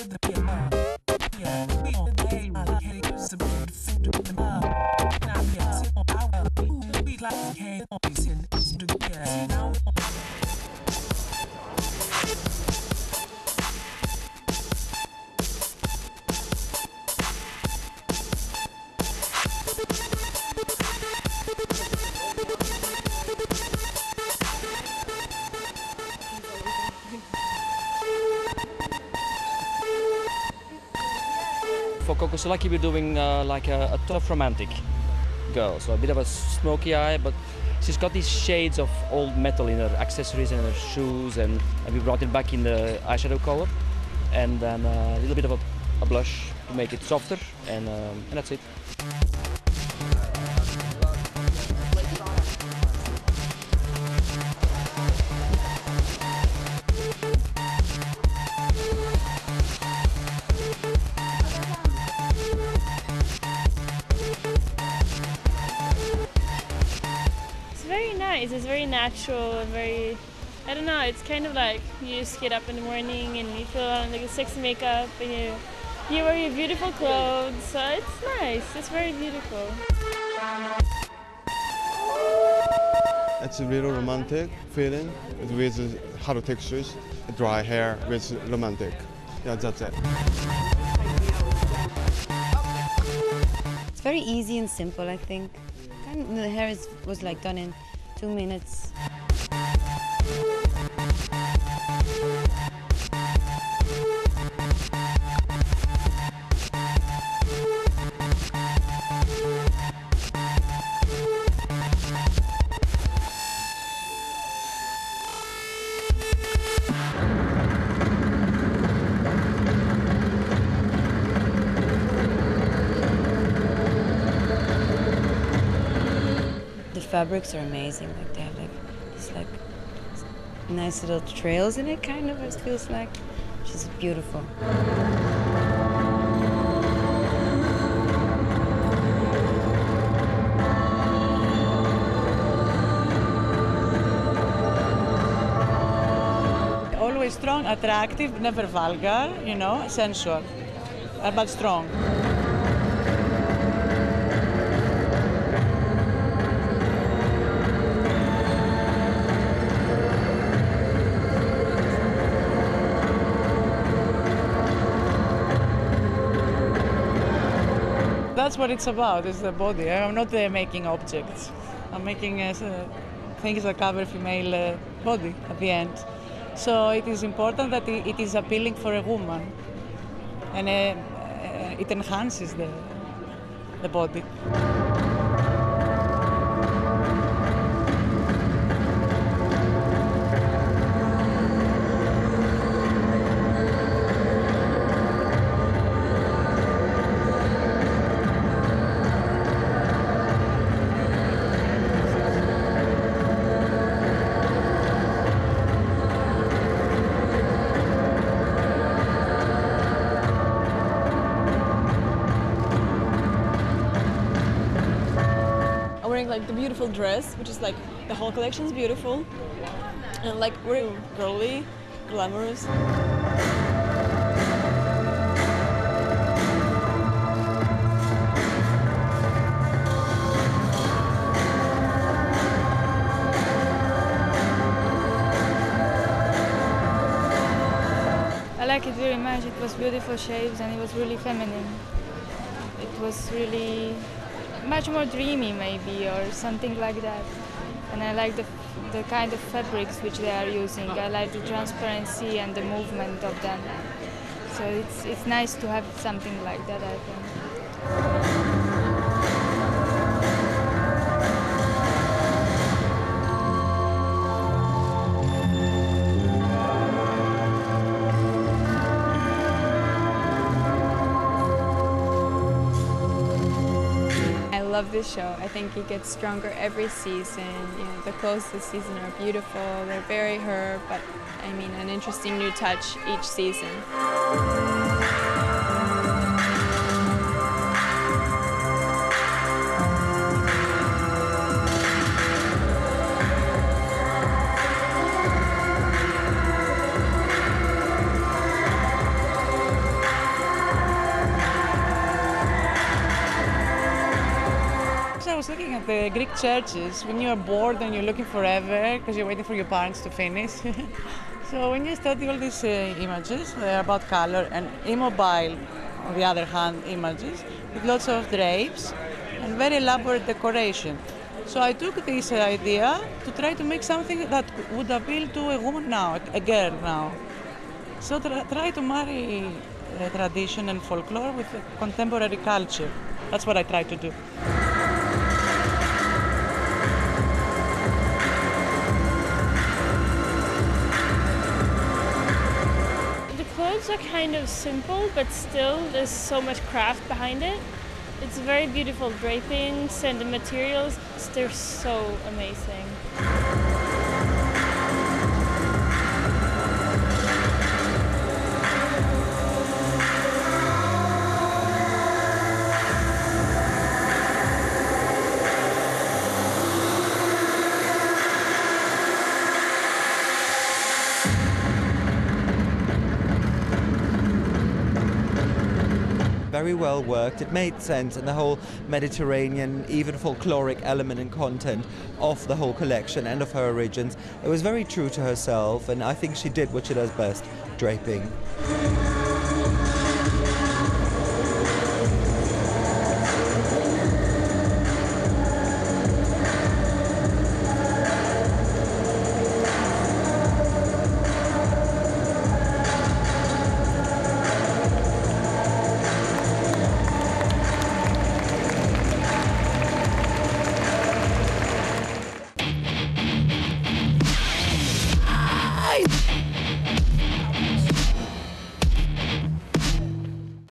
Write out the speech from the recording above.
The pierna. For Kokosalaki we're doing uh, like a, a tough romantic girl, so a bit of a smoky eye, but she's got these shades of old metal in her accessories and her shoes, and, and we brought it back in the eyeshadow color, and then uh, a little bit of a, a blush to make it softer, and, um, and that's it. Nice. It's very natural and very. I don't know. It's kind of like you just get up in the morning and you feel like a sexy makeup and you you wear your beautiful clothes. So it's nice. It's very beautiful. It's a really romantic feeling with hard textures, dry hair with romantic. Yeah, that's it. It's very easy and simple, I think. Kind of- the hair is, was like done in two minutes. Fabrics are amazing. Like they have like it's like nice little trails in it, kind of. It feels like. She's beautiful. Always strong, attractive, never vulgar, you know, sensual, but strong. That's what it's about, is the body. I'm not uh, making objects. I'm making uh, uh, things that cover female uh, body at the end. So it is important that it, is appealing for a woman and uh, it enhances the, the body. Like the beautiful dress, which is like the whole collection is beautiful, and like very girly, glamorous. I like it very much. It was beautiful shapes and it was really feminine. It was really much more dreamy maybe or something like that. And I like the, the kind of fabrics which they are using. I like the transparency and the movement of them. So it's, it's nice to have something like that, I think. Love this show. I think it gets stronger every season. You know, the clothes this season are beautiful. They're very her, but I mean, an interesting new touch each season. Looking at the Greek churches. When you're bored and you're looking forever because you're waiting for your parents to finish. so when you study all these uh, images, they're about color and immobile, on the other hand, images with lots of drapes and very elaborate decoration. So I took this idea to try to make something that would appeal to a woman now, a girl now. So tra- try to marry tradition and folklore with contemporary culture. That's what I try to do. Clothes are kind of simple, but still there's so much craft behind it. It's very beautiful drapings and the materials, they're so amazing. Very well worked. It made sense, and the whole Mediterranean, even folkloric element and content of the whole collection and of her origins. It was very true to herself, and I think she did what she does best draping.